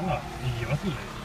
ほら、逃げますね。